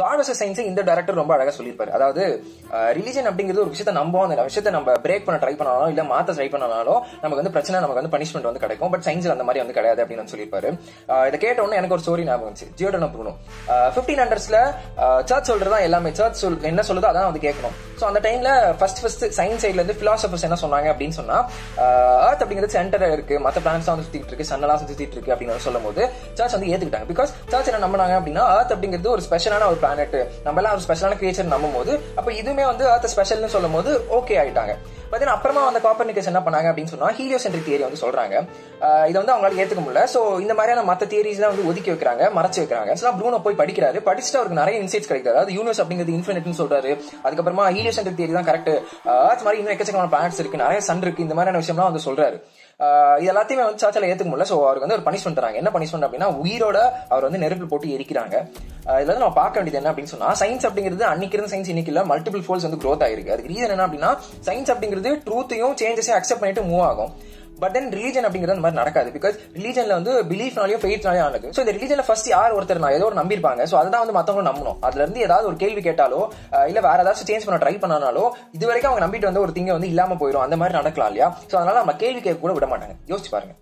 God versus science இந்த director ரொம்ப அழகாக சொல்லியிருப்பாரு. அதாவது ரிலிஜன் அப்படிங்கிறது ஒரு விஷயத்தை நம்புவோம் அந்த விஷயத்தை நம்ம பிரேக் பண்ண ட்ரை பண்ணாலும் இல்ல மாத்த ட்ரை பண்ணாலும் நமக்கு வந்து பிரச்சனை நமக்கு வந்து பனிஷ்மெண்ட் வந்து கிடைக்கும். பட் சயின்ஸ் அந்த மாதிரி வந்து கிடையாது அப்படின்னு வந்து சொல்லியிருப்பாரு. இதை கேட்ட உடனே எனக்கு ஒரு ஸ்டோரி ஞாபகம் வந்துச்சு. Giordano Bruno. ஃபிஃப்டீன் ஹண்ட்ரட்ஸில் சர்ச் சொல்றதா எல்லாமே. சர்ச் சொல் என்ன சொல்லுதோ அதான் வந்து கேட்கணும். ஸோ அந்த டைம்ல ஃபர்ஸ்ட் ஃபர்ஸ்ட் சயின்ஸ் சைட்ல இருந்து பிலாசபர்ஸ் என்ன சொன்னாங்க அப்படின்னு சொன்னா அர்த் அப்படிங்கிறது சென்டர் இருக்கு. மற்ற பிளான்ஸ் வந்து சுத்திட்டு இருக்கு. சன்னெல்லாம் சுத்திட்டு இருக்கு அப்படின்னு சொல்லும்போது சொல்லும் போது சர்ச் வந்து ஏத்துக்கிட்டாங்க. பிகாஸ் சர்ச் என்ன நம்பினாங்க அப்படின்னா அர்த் அப்படிங்கிறது ஒரு ஸ்பெஷலான ஒரு பிளானட் நம்ம எல்லாம் ஒரு ஸ்பெஷலான கிரியேச்சர் நம்பும் போது அப்ப இதுவுமே வந்து அர்த்த ஸ்பெஷல்னு சொல்லும் போது ஓகே ஆயிட்டாங்க. பட் அப்புறமா அந்த காப்பர்னிகஸ் என்ன பண்ணாங்க அப்படின்னு சொன்னா ஹீலியோசென்ட்ரிக் தியரி வந்து சொல்றாங்க. இதை வந்து அவங்களால ஏத்துக்க முடியல. சோ இந்த மாதிரியான மத்த தியரிஸ் வந்து ஒதுக்கி வைக்கிறாங்க மறைச்சு வைக்கிறாங்க. ஸோ ப்ரூனோ போய் படிக்கிறாரு. படிச்சுட்டு அவருக்கு நிறைய இன்சைட்ஸ் கிடைக்கிறது அதாவது யூனிவர்ஸ் அப்படிங்கிறது இன்ஃபினிட்னு சொல்றாரு. அதுக்கப்புறமா ஹீலியோசென்ட்ரிக் தியரி தான் கரெக்ட் அது மாதிரி இன்னும் எக்கச்சக்கமான பிளானட்ஸ் இருக்கு. நிறைய சன் இருக்கு. இந்த மாதிரியான விஷயம்லாம் வந்து சொல்றாரு. இது எல்லாத்தையுமே வந்து சாச்சால ஏத்துக்க முடியல. சோ அவருக்கு வந்து ஒரு பனிஷ்மெண்ட் தராங்க. என்ன பனிஷ்மெண்ட் அப்படின்னா உயிரோட அவர் வந்து நெருப்பில் போட்டு எரிக்கிறாங்க. ஆஹ் இதுல வந்து நம்ம பார்க்க வேண்டியது என்ன அப்படின்னு சொன்னா சயின்ஸ் அப்படிங்கிறது அன்னைக்கு இருந்த சயின்ஸ் இன்னைக்கு இல்ல மல்டிபிள் ஃபோல்ஸ் வந்து க்ரோத் ஆயிருக்கு. அதுக்கு ரீசன் என்ன அப்படின்னா சயின்ஸ் அப்படிங்கிறது ட்ரூத்தையும் சேஞ்சஸையும் அக்செப்ட் பண்ணிட்டு மூவ் ஆகும். பட் தென் ரிலீஜன் அப்படிங்கிறது அந்த மாதிரி நடக்காது. பிகாஸ் ரிலீஜன்ல வந்து பிலீஃப்னாலையும் ஃபெய்த்னாலையும் ஆனது. ஸோ இந்த ரிலீஜன்ல ஃபர்ஸ்ட் யார் ஒருத்தர் நான் ஏதோ ஒரு நம்பியிருப்பாங்க. ஸோ அதான் வந்து மத்தவங்க நம்பணும். அதுல இருந்து ஏதாவது ஒரு கேள்வி கேட்டாலோ இல்ல வேற ஏதாச்சும் சேஞ்ச் பண்ண ட்ரை பண்ணாலோ இது வரைக்கும் அவங்க நம்பிட்டு வந்து ஒரு திங்க வந்து இல்லாம போயிடும் அந்த மாதிரி நடக்கலாம் இல்லையா? ஸோ அதனால நம்ம கேள்வி கேட்க கூட விட மாட்டாங்க. யோசிச்சு பாருங்க.